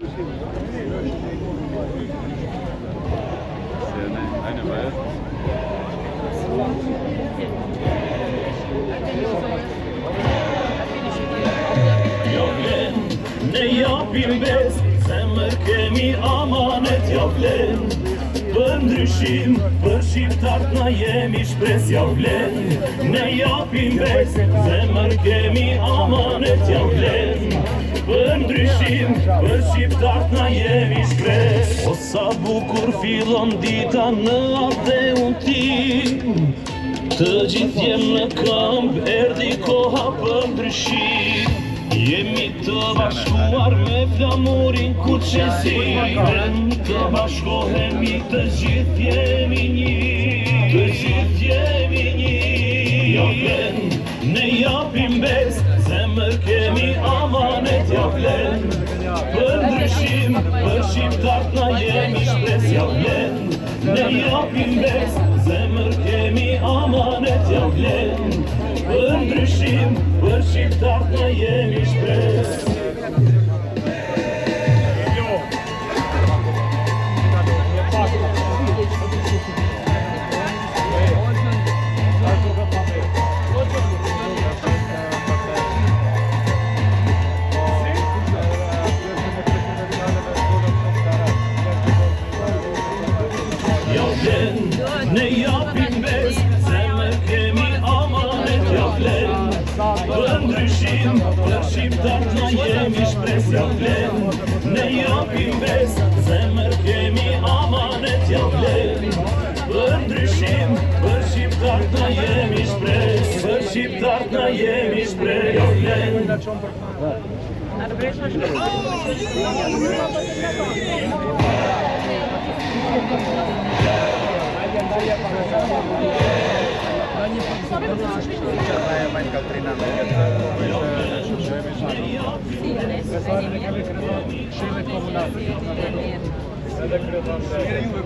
Se ne, në val. Ne japim bez, semr kemi amanet japlem. Vëm drishim, vërshim tort na yemi shpres japlem. Ne japim bez, semr kemi amanet ndryshim Për shqiptart na jemi shkres O sa bukur fillon dita në ardhe unë ti Të gjithë jem në këmbë erdi koha për ndryshim Jemi të bashkuar me flamurin ku qesi Të bashkohemi të gjithë jemi një Të gjithë kemi amanet ja vlen Për ndryshim, për shqiptar të Ne japim bes, zemër kemi amanet ja vlen Për ndryshim, për shqiptar jemi shpres Ne japim bes, se me kemi amanet ja flen Për ndryshim, për shqiptar të jemi shpres ja flen Ne japim bes, se me kemi amanet ja flen Për ndryshim, për shqiptar të jemi shpres Për shqiptar të jemi shpres Për ndryshim, për të jemi shpres ja flen Să